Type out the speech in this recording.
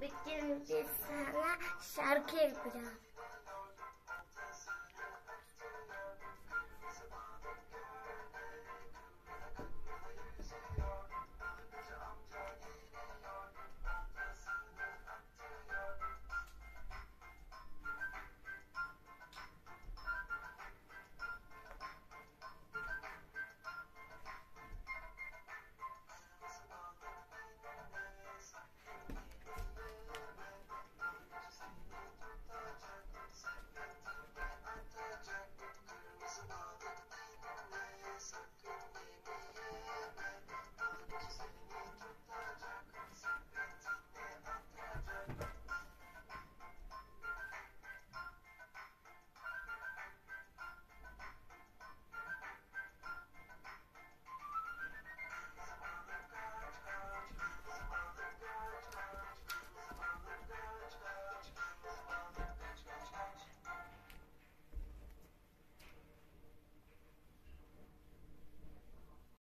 Bugün biz sana şarkı yapacağız.